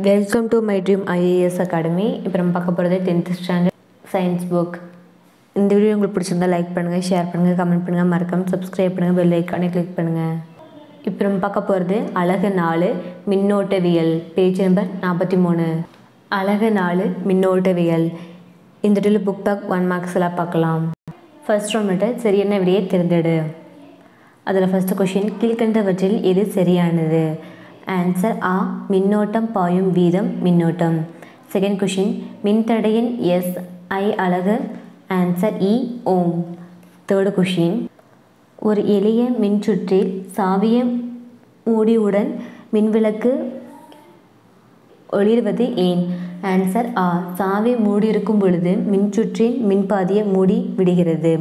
Welcome to my dream IAS academy இப்போ நம்ம பார்க்க போகிறது டென்த் ஸ்டாண்டர்ட் சயின்ஸ் புக் இந்த வீடியோ உங்களுக்கு பிடிச்சிருந்தா லைக் பண்ணுங்கள் ஷேர் பண்ணுங்கள் கமெண்ட் பண்ணுங்கள் மறக்காமல் சப்ஸ்கிரைப் பண்ணுங்கள் பெல் ஐக்கானே கிளிக் பண்ணுங்கள் இப்போ நம்ம பார்க்க போகிறது அழகு நாலு மின்னோட்டவியல். பேஜ் நம்பர் நாற்பத்தி மூணு. அழகு நாலு மின்னோட்டவியல். இந்த வீடியோவில் புக் பேக் ஒன் மார்க்ஸ் எல்லாம் பார்க்கலாம். ஃபர்ஸ்ட் ஒன் சரியான விடையை தேர்ந்தெடு. அதில் ஃபஸ்ட்டு கொஷின் கீழ்கண்டவற்றில் எது சரியானது? ஆன்சர் ஆ மின்னோட்டம் பாயும் வீதம் மின்னோட்டம். செகண்ட் கொஷின் மின்தடையின் எஸ் ஐ அலகு. ஆன்சர் இ e, ஓம். தேர்டு கொஷின் ஒரு எளிய மின்சுற்றில் சாவிய மூடியுடன் மின்விளக்கு ஒளிர்வது ஏன்? ஆன்சர் ஆ சாவி மூடியிருக்கும் பொழுது மின்சுற்றின் மின்பாதியை மூடி விடுகிறது.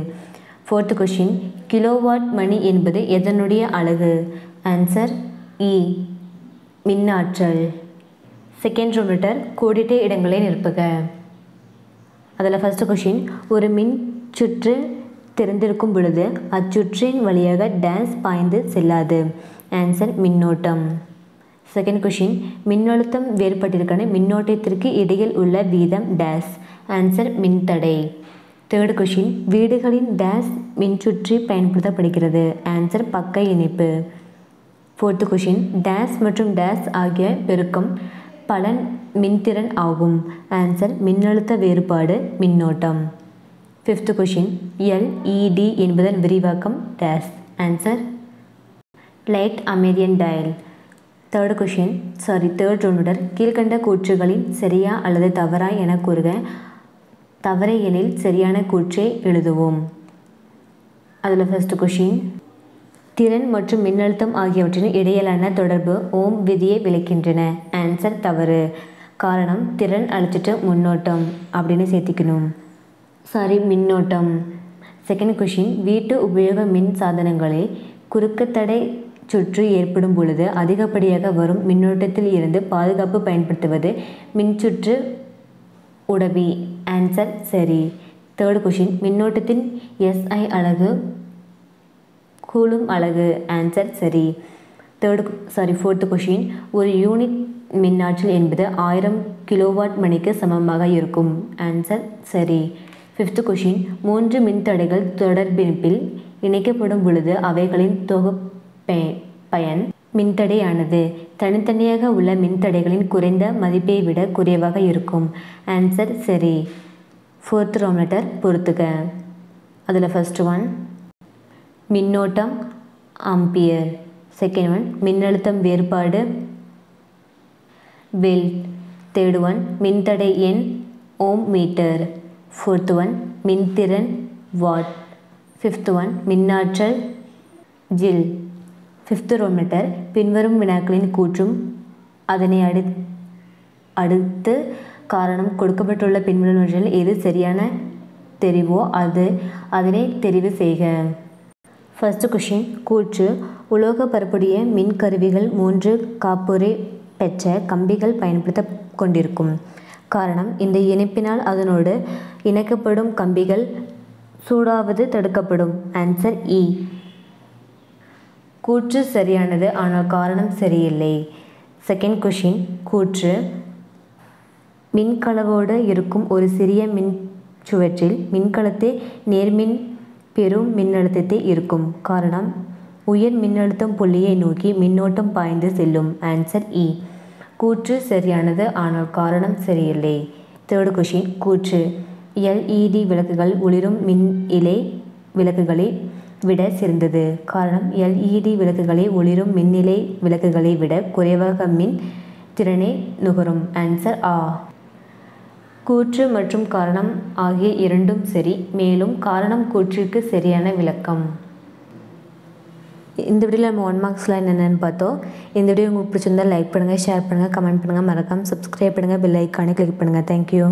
ஃபோர்த்து கொஷின் கிலோவாட் மணி என்பது எதனுடைய அழகு ஆன்சர் இ மின்னாற்றல். செகண்ட் ரூமிட்டர் கோடிட்ட இடங்களை நிரப்புக. அதில் ஃபஸ்ட்டு கொஷின் ஒரு மின் சுற்று திறந்திருக்கும் பொழுது அச்சுற்றின் வழியாக டேஸ் பாய்ந்து செல்லாது. ஆன்சர் மின்னோட்டம். செகண்ட் கொஷின் மின்னழுத்தம் வேறுபட்டிருக்கான மின்னோட்டத்திற்கு இடையில் உள்ள வீதம் டேஸ் ஆன்சர் மின்தடை. தேர்ட் கொஷின் வீடுகளின் டேஸ் மின்சுற்றி பயன்படுத்தப்படுகிறது. ஆன்சர் பக்க இணைப்பு. ஃபோர்த்து கொஷின் டேஸ் மற்றும் டேஸ் ஆகிய பெருக்கம் பலன் மின்திறன் ஆகும். ஆன்சர் மின்னழுத்த வேறுபாடு மின்னோட்டம். ஃபிஃப்த்து கொஷின் எல்இடி என்பதன் விரிவாக்கம் dash. Answer light emitting diode third question sorry third ரொனுடர் கீழ்கண்ட கூற்றுகளின் சரியா அல்லது தவறா என கூறுக. தவறை எனில் சரியான கூற்றை எழுதுவோம். அதில் ஃபஸ்ட்டு கொஷின் திறன் மற்றும் மின்னழுத்தம் ஆகியவற்றின் இடையிலான தொடர்பு ஓம் விதியை விளக்கின்றன. ஆன்சர் தவறு. காரணம் திறன் அழைச்சிட்டு முன்னோட்டம் அப்படின்னு சேர்த்திக்கணும். சாரி மின்னோட்டம். செகண்ட் கொஷின் வீட்டு உபயோக மின் சாதனங்களில் குறுக்கத்தடை சுற்று ஏற்படும் பொழுது அதிகப்படியாக வரும் மின்னோட்டத்தில் இருந்து பாதுகாப்பு பயன்படுத்துவது மின்சுற்று உடவி ஆன்சர் சரி. தேர்ட் கொஷின் மின்னோட்டத்தின் எஸ்ஐ அளவு கூலும் அழகு. ஆன்சர் சரி. தேர்டு சாரி ஃபோர்த்து கொஷின் ஒரு யூனிட் மின்னாற்றல் என்பது ஆயிரம் கிலோவாட் மணிக்கு சமமாக இருக்கும். ஆன்சர் சரி. ஃபிஃப்த்து கொஷின் மூன்று மின்தடைகள் தொடர்பிணைப்பில் இணைக்கப்படும் பொழுது அவைகளின் தொகுப்பை பயன் மின்தடையானது. தனித்தனியாக உள்ள மின்தடைகளின் குறைந்த மதிப்பை விட குறைவாக இருக்கும். ஆன்சர் சரி. ஃபோர்த் ரோமீட்டர் பொறுத்துக. அதில் ஃபஸ்ட் ஒன் மின்னோட்டம் ஆம்பியர் செகண்ட் ஒன் மின்னழுத்தம் வேறுபாடு. வில் தேர்ட் ஒன் மின்தடை எண் ஓம் மீட்டர் ஃபோர்த் ஒன் மின்திறன் வாட் ஃபிஃப்த் ஒன் மின்னாற்றல் ஜில். ஃபிஃப்த் ரோமீட்டர் பின்வரும் வினாக்களின் கூற்றும். அதனை அடு அடுத்து காரணம் கொடுக்கப்பட்டுள்ள பின்வருவற்றில் எது? சரியான தெரிவோ அது? அதனை தெரிவு செய்க. ஃபர்ஸ்ட் கொஷின் கூற்று உலோக பரப்புடைய மின் கருவிகள் மூன்று காப்புரை பெற்ற கம்பிகள் பயன்படுத்த கொண்டிருக்கும். காரணம் இந்த இணைப்பினால் அதனோடு இணைக்கப்படும் கம்பிகள் சூடாவது தடுக்கப்படும். ஆன்சர் இ e. கூற்று சரியானது ஆனால் காரணம் சரியில்லை. செகண்ட் கொஷின் கூற்று. மின்கலவோடு இருக்கும் ஒரு சிறிய மின் சுவற்றில் மின்கலத்தை நேர்மின் பெரும் மின்னழுத்தத்தை இருக்கும் காரணம் உயர் மின்னழுத்தம் புள்ளியை நோக்கி மின்னோட்டம் பாய்ந்து செல்லும். ஆன்சர் இ e. கூற்று சரியானது ஆனால் காரணம் சரியில்லை. தேர்டு கொஷின் கூற்று. எல்இடி விளக்குகள் ஒளிரும் மின் இலை விளக்குகளை விட சிறந்தது. காரணம் எல்இடி விளக்குகளை ஒளிரும் மின்னிலை விளக்குகளை விட குறைவாக மின் திறனை நுகரும். ஆன்சர் ஆ கூற்று மற்றும் காரணம் ஆகிய இரண்டும் சரி மேலும் காரணம் கூற்றிற்கு சரியான விளக்கம். இந்த வீடியோவில் நம்ம ஒன் மார்க்ஸில் என்னென்னு பார்த்தோம். இந்த வீடியோ உங்களுக்கு பிடிச்சிருந்தால் லைக் பண்ணுங்கள் ஷேர் பண்ணுங்கள் கமெண்ட் பண்ணுங்கள் மறக்காமல் சப்ஸ்கிரைப் பண்ணுங்கள் பெல் ஐக்கானே கிளிக் பண்ணுங்கள் தேங்க்யூ